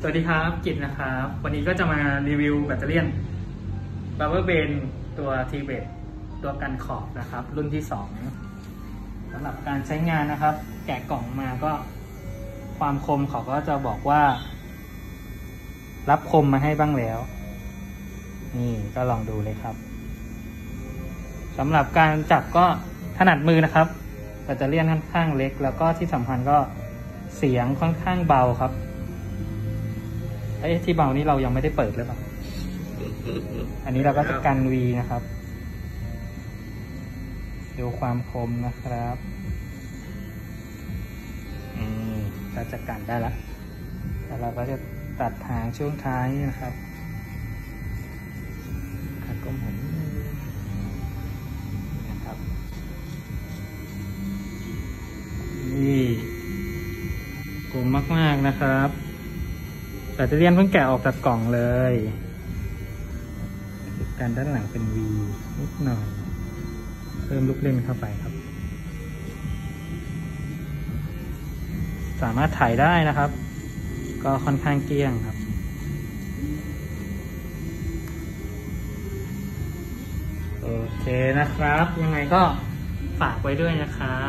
สวัสดีครับกิตนะครับ วันนี้ก็จะมารีวิวแบตเตอรี่บัฟเฟอร์เบนตัวทีเบตตัวกันขอบนะครับ รุ่นที่สองสำหรับการใช้งานนะครับ แกะกล่องมาก็ความคมเขาก็จะบอกว่า รับคมมาให้บ้างแล้ว นี่ก็ลองดูเลยครับสำหรับการจับก็ถนัดมือนะครับแบตเตอรี่ค่อนข้างเล็ก แล้วก็ที่สำคัญก็เสียงค่อนข้างเบาครับ ไอ้ที่เบานี้เรายังไม่ได้เปิดหรือเปล่า อันนี้เราก็จะกัน V นะครับ ดูความคมนะครับอืมก็จะกันได้ละแล้วเราก็จะตัดทางช่วงท้ายนะครับขัดก้มหันนะครับ นี่คมมากๆนะครับ แบตเตอรี่เพิ่งแกะออกจากกล่องเลยการด้านหลังเป็น V นิดหน่อย เพิ่มลูกเล่นเข้าไปครับ สามารถถ่ายได้นะครับ ก็ค่อนข้างเกลี้ยงครับ โอเคนะครับ ยังไงก็ฝากไว้ด้วยนะครับ